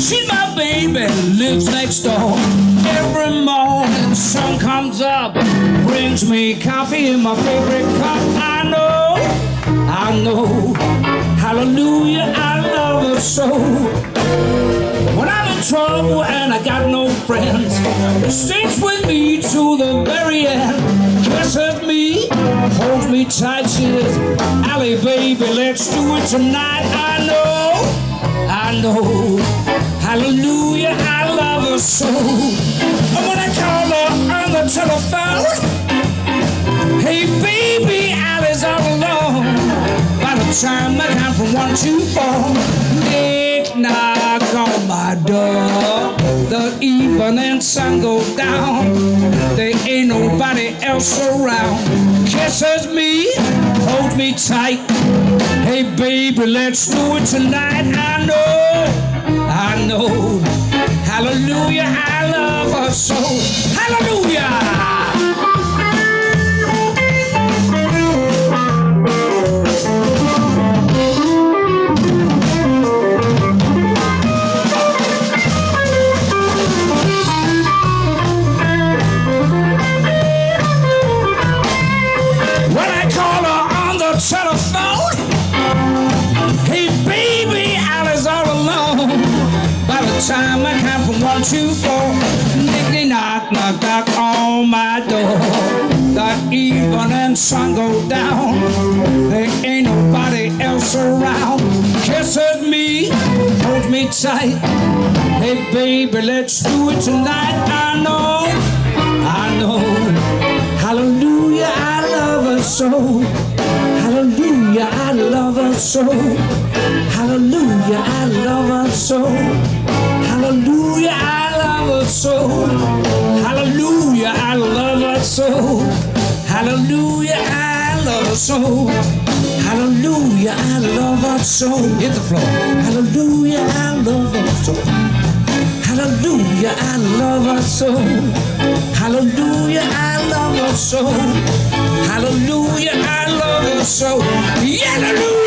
She's my baby, lives next door. Every morning, sun comes up, brings me coffee in my favorite cup. I know, love her so. When I'm in trouble and I got no friends, she sticks with me to the very end. Kisses me, holds me tight, says, Ali, baby, let's do it tonight. I know, I know, hallelujah, I love her so. And when I call her on the telephone, hey, baby, Ali's all alone. By the time I count from one to four, knock on my door. The evening sun goes down. There ain't nobody else around. Kisses me, holds me tight. Hey baby, let's do it tonight. I know, I know. Hallelujah, I love her so. Telephone, hey baby, Ali's all alone. By the time I count from one to four, nickety knock, knock, knock on my door. The evening sun go down, there ain't nobody else around. Kisses me, holds me tight. Hey baby, let's do it tonight. I know, I know. Hallelujah, I love her so. Hallelujah, I love her so. Hallelujah, I love her so. Hallelujah, I love her so. Hallelujah, I love her so. Hallelujah, I love her so. Hallelujah, I love her so. Hit the floor. Hallelujah, I love her so. Hallelujah, I love her so. Hallelujah, I love her so. Hallelujah, I so. Hallelujah.